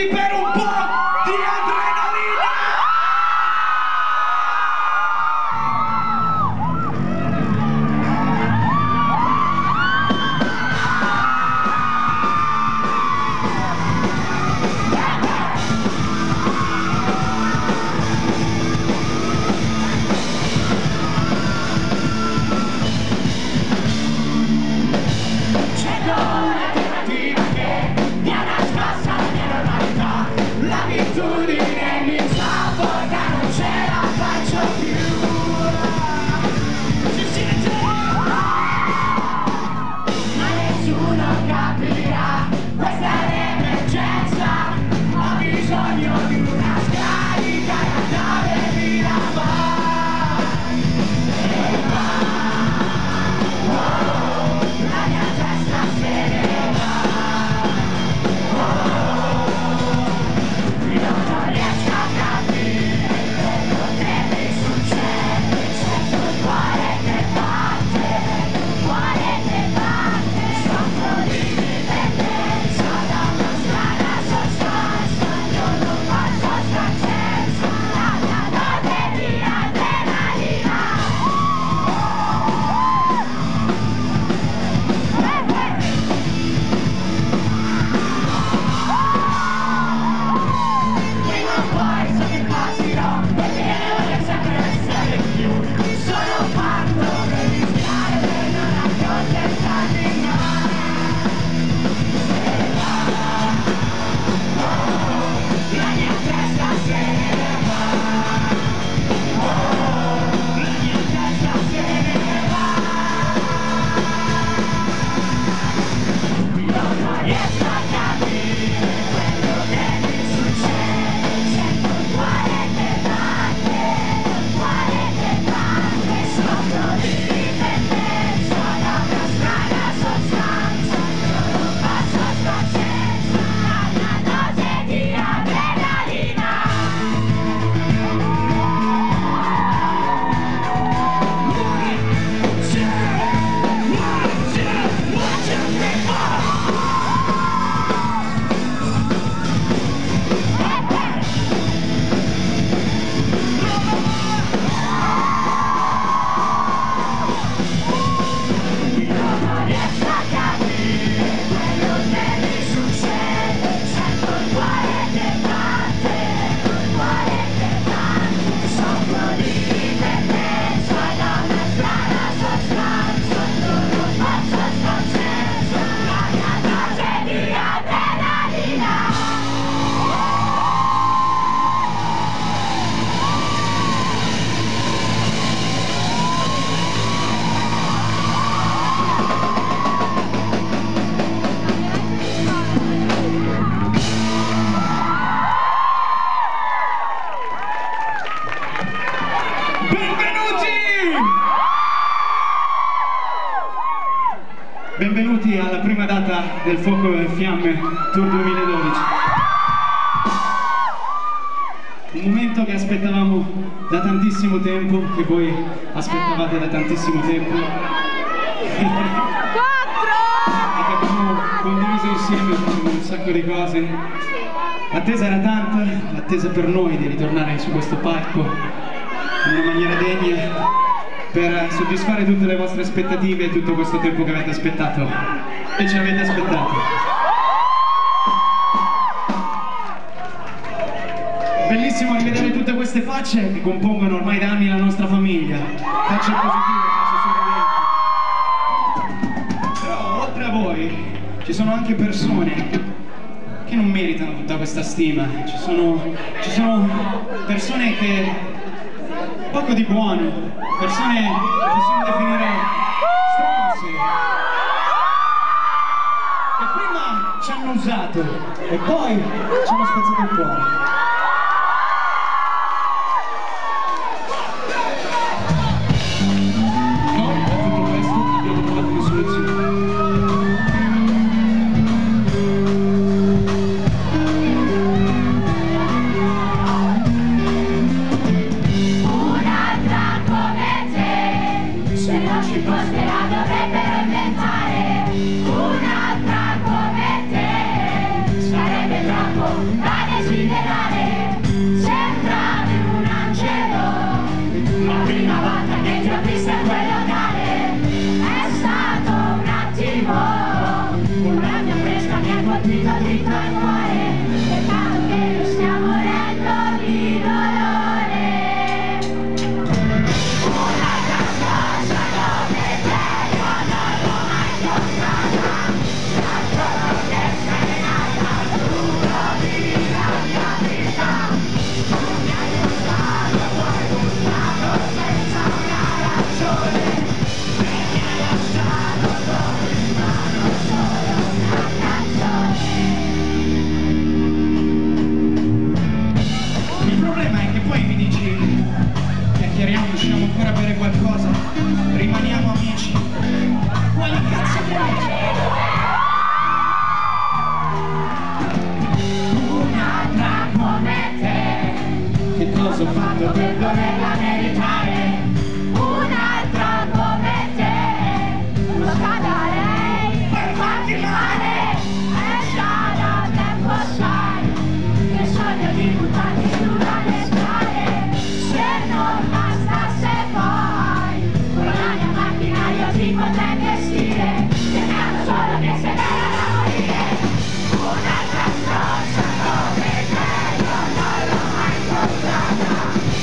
Stick back! Benvenuti alla prima data del Fuoco e Fiamme Tour 2012. Un momento che aspettavamo da tantissimo tempo, che voi aspettavate da tantissimo tempo. e che abbiamo condiviso insieme un sacco di cose. L'attesa era tanta, l'attesa per noi di ritornare su questo palco in una maniera degna per soddisfare tutte le vostre aspettative e tutto questo tempo che avete aspettato e ci avete aspettato. Bellissimo rivedere tutte queste facce che compongono ormai da anni la nostra famiglia, facce positive, facce sorridenti. Però oltre a voi ci sono anche persone che non meritano tutta questa stima, ci sono, ci sono persone che poco di buono, persone che possiamo definire stronze, che prima ci hanno usato e poi ci hanno spezzato il cuore. ci porterà dovrebbero inventare una sono fatto quello dell'America Thank you.